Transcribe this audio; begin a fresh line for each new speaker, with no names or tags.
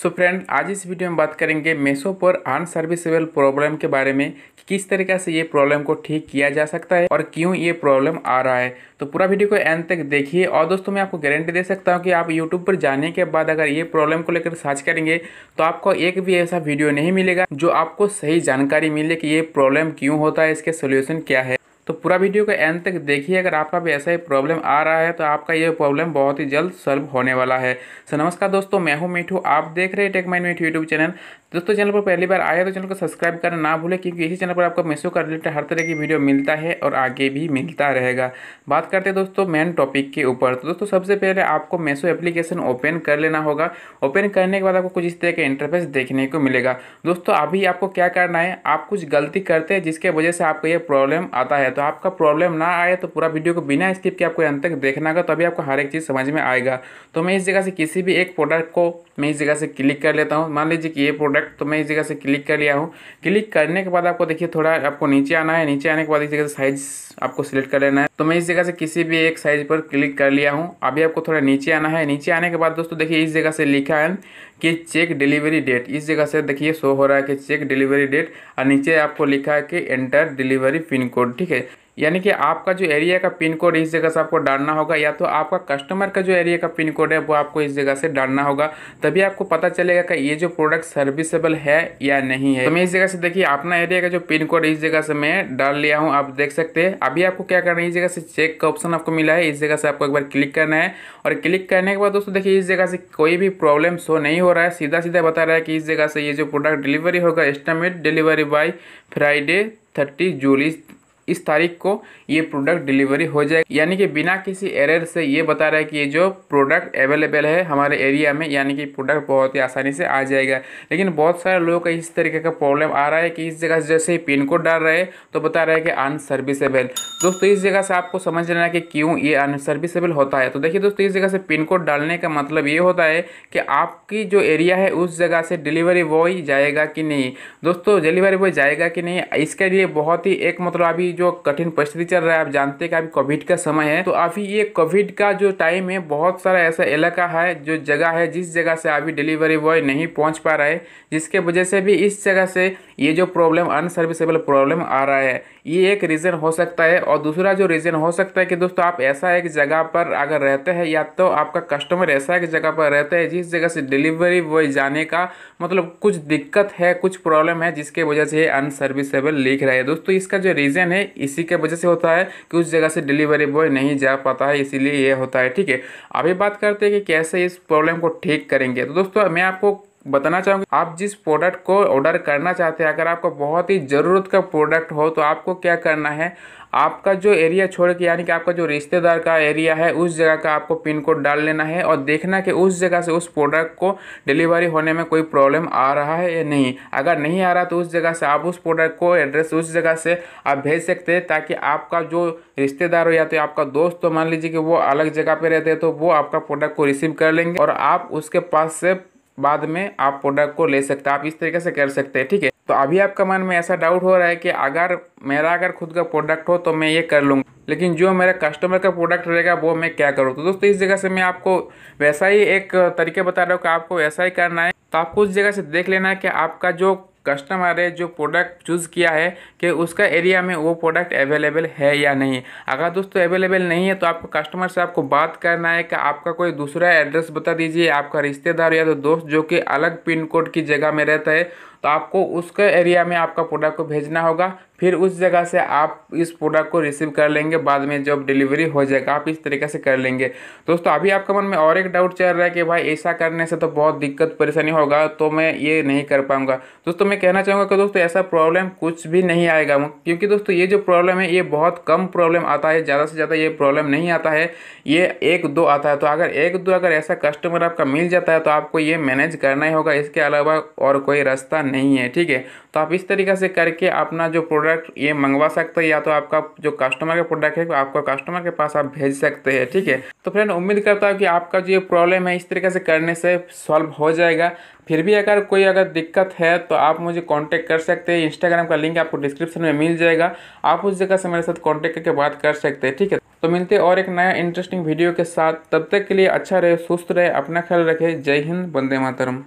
सो so friend आज इस video में बात करेंगे मेसो पर अनसर्विसेबल प्रॉब्लम के बारे में कि किस तरीके से ये प्रॉब्लम को ठीक किया जा सकता है और क्यों ये प्रॉब्लम आ रहा है। तो पूरा वीडियो को एंड तक देखिए और दोस्तों मैं आपको गारंटी दे सकता हूँ कि आप यूट्यूब पर जाने के बाद अगर ये प्रॉब्लम को लेकर सर्च करेंगे तो आपको एक भी ऐसा वीडियो नहीं मिलेगा जो आपको सही जानकारी मिले कि ये प्रॉब्लम क्यों होता है, इसके सोल्यूशन क्या है। तो पूरा वीडियो को एंड तक देखिए, अगर आपका भी ऐसा ही प्रॉब्लम आ रहा है तो आपका ये प्रॉब्लम बहुत ही जल्द सॉल्व होने वाला है। सो नमस्कार दोस्तों, मैं हूँ मीठू, आप देख रहे हैं tech mind Mithu YouTube channel दोस्तों, चैनल पर पहली बार आया तो चैनल को सब्सक्राइब करना ना भूलें, क्योंकि इसी चैनल पर आपको मेसो का रिलेटेड हर तरह की वीडियो मिलता है और आगे भी मिलता रहेगा। बात करते हैं दोस्तों मेन टॉपिक के ऊपर। तो दोस्तों, सबसे पहले आपको मेसो एप्लीकेशन ओपन कर लेना होगा। ओपन करने के बाद आपको कुछ इस तरह का इंटरफेस देखने को मिलेगा। दोस्तों, अभी आपको क्या करना है? आप कुछ गलती करते हैं, जिसके वजह से आपको ये प्रॉब्लम आता है। तो आपका प्रॉब्लम ना आए तो पूरा वीडियो को बिना स्किप के आपको अंत तक देखना होगा, तभी आपको हर एक चीज़ समझ में आएगा। तो मैं इस जगह से किसी भी एक प्रोडक्ट को मैं इस जगह से क्लिक कर लेता हूँ। मान लीजिए कि ये प्रोडक्ट तो मैं इस जगह से क्लिक कर लिया हूँ। क्लिक करने के बाद आपको देखिए थोड़ा आपको नीचे आना है। नीचे आने के बाद इस जगह से साइज़ आपको सिलेक्ट कर लेना है। तो मैं इस जगह से किसी भी एक साइज़ पर क्लिक कर लिया हूँ। अभी आपको थोड़ा नीचे आना है। नीचे आने के बाद दोस्तों देखिए इस जगह से लिखा है कि चेक डिलीवरी डेट इस जगह से देखिए शो हो रहा है कि चेक डिलीवरी डेट और नीचे आपको लिखा है कि एंटर डिलीवरी पिन कोड ठीक है? यानी कि आपका जो एरिया का पिन कोड इस जगह से आपको डालना होगा, या तो आपका कस्टमर का जो एरिया का पिन कोड है, वो आपको इस जगह से डालना होगा। तभी आपको पता चलेगा कि ये जो प्रोडक्ट सर्विसेबल है या नहीं है। तो मैं इस जगह से देखिए, अपना एरिया का जो पिन कोड इस जगह से मैं डाल लिया हूँ, आप देख सकते हैं। अभी आपको क्या करना है, इस जगह से चेक का ऑप्शन आपको मिला है, इस जगह से आपको एक बार क्लिक करना है। और क्लिक करने के बाद दोस्तों देखिए, इस जगह से कोई भी प्रॉब्लम शो नहीं हो रहा है। सीधा सीधा बता रहा है कि इस जगह से ये जो प्रोडक्ट डिलीवरी होगा estimate delivery by Friday thirty June इस तारीख को ये प्रोडक्ट डिलीवरी हो जाएगी यानी कि बिना किसी एरर से ये बता रहा है कि ये जो प्रोडक्ट अवेलेबल है हमारे एरिया में, यानी कि प्रोडक्ट बहुत ही आसानी से आ जाएगा। लेकिन बहुत सारे लोगों का इस तरीके का प्रॉब्लम आ रहा है कि इस जगह से जैसे ही पिन कोड डाल रहे तो बता रहा है कि अनसर्विसेबल दोस्तों, इस जगह से आपको समझ लेना है कि क्यों ये अनसर्विसेबल होता है। तो देखिए दोस्तों, इस जगह से पिन कोड डालने का मतलब ये होता है कि आपकी जो एरिया है, उस जगह से डिलीवरी बॉय जाएगा कि नहीं। दोस्तों डिलीवरी बॉय जाएगा कि नहीं, इसके लिए बहुत ही एक मतलब अभी जो कठिन परिस्थिति चल रहा है, आप जानते हैं कि अभी कोविड का समय है। तो अभी ये कोविड का जो टाइम है, बहुत सारा ऐसा इलाका है, जो जगह है, जिस जगह से अभी डिलीवरी बॉय नहीं पहुँच पा रहा है, जिसके वजह से भी इस जगह से ये जो प्रॉब्लम अनसर्विसेबल प्रॉब्लम आ रहा है। ये एक रीज़न हो सकता है और दूसरा जो रीज़न हो सकता है कि दोस्तों, आप ऐसा एक जगह पर अगर रहते हैं, या तो आपका कस्टमर ऐसा एक जगह पर रहता है, जिस जगह से डिलीवरी बॉय जाने का मतलब कुछ दिक्कत है, कुछ प्रॉब्लम है, जिसके वजह से ये अनसर्विसेबल लिख रहा है। दोस्तों, इसका जो रीज़न है इसी के वजह से होता है कि उस जगह से डिलीवरी बॉय नहीं जा पाता है, इसीलिए ये होता है, ठीक है? अभी बात करते हैं कि कैसे इस प्रॉब्लम को ठीक करेंगे। तो दोस्तों, मैं आपको बताना चाहूँगी, आप जिस प्रोडक्ट को ऑर्डर करना चाहते हैं, अगर आपको बहुत ही ज़रूरत का प्रोडक्ट हो तो आपको क्या करना है? आपका जो एरिया छोड़ के, यानी कि आपका जो रिश्तेदार का एरिया है, उस जगह का आपको पिन कोड डाल लेना है और देखना कि उस जगह से उस प्रोडक्ट को डिलीवरी होने में कोई प्रॉब्लम आ रहा है या नहीं। अगर नहीं आ रहा तो उस जगह से आप उस प्रोडक्ट को एड्रेस उस जगह से आप भेज सकते हैं ताकि आपका जो रिश्तेदार हो या तो आपका दोस्त तो मान लीजिए कि वो अलग जगह पर रहते हैं तो वो आपका प्रोडक्ट को रिसीव कर लेंगे और आप उसके पास से बाद में आप प्रोडक्ट को ले सकते हैं। आप इस तरीके से कर सकते हैं, ठीक है? तो अभी आपका मन में ऐसा डाउट हो रहा है कि अगर मेरा अगर खुद का प्रोडक्ट हो तो मैं ये कर लूँगा। लेकिन जो मेरा कस्टमर का प्रोडक्ट रहेगा, वो मैं क्या करूँ? तो दोस्तों, इस जगह से मैं आपको वैसा ही एक तरीके बता रहा हूँ कि आपको वैसा ही करना है। तो आपको उस जगह से देख लेना है कि आपका जो कस्टमर है, जो प्रोडक्ट चूज़ किया है, कि उसका एरिया में वो प्रोडक्ट अवेलेबल है या नहीं अगर दोस्तों अवेलेबल नहीं है तो आपको कस्टमर से आपको बात करना है कि आपका कोई दूसरा एड्रेस बता दीजिए, आपका रिश्तेदार या तो दोस्त जो कि अलग पिन कोड की जगह में रहता है तो आपको उसके एरिया में आपका प्रोडक्ट को भेजना होगा। फिर उस जगह से आप इस प्रोडक्ट को रिसीव कर लेंगे। बाद में जब डिलीवरी हो जाएगा, आप इस तरीके से कर लेंगे। दोस्तों, अभी आपका मन में और एक डाउट चल रहा है कि भाई ऐसा करने से तो बहुत दिक्कत, परेशानी होगा तो मैं ये नहीं कर पाऊँगा। दोस्तों, मैं कहना चाहूँगा कि दोस्तों, ऐसा प्रॉब्लम कुछ भी नहीं आएगा। क्योंकि दोस्तों, ये जो प्रॉब्लम है, ये बहुत कम प्रॉब्लम आता है। ज़्यादा से ज़्यादा ये प्रॉब्लम नहीं आता है। ये एक दो आता है। तो अगर एक दो अगर ऐसा कस्टमर आपका मिल जाता है तो आपको ये मैनेज करना ही होगा। इसके अलावा और कोई रास्ता नहीं है, ठीक है? तो आप इस तरीके से करके अपना जो प्रोडक्ट ये मंगवा सकते हैं, या तो आपका जो कस्टमर का प्रोडक्ट है, आपका कस्टमर के पास आप भेज सकते हैं, ठीक है? तो फ्रेंड उम्मीद करता हूँ कि आपका जो ये प्रॉब्लम है, इस तरीके से करने से सॉल्व हो जाएगा। फिर भी अगर कोई अगर दिक्कत है तो आप मुझे कांटेक्ट कर सकते हैं। इंस्टाग्राम का लिंक आपको डिस्क्रिप्शन में मिल जाएगा। आप उस जगह से मेरे साथ कांटेक्ट करके बात कर सकते हैं, ठीक है? तो मिलते और एक नया इंटरेस्टिंग वीडियो के साथ। तब तक के लिए अच्छा रहे, सुस्त रहे, अपना ख्याल रखे। जय हिंद, वंदे मातरम।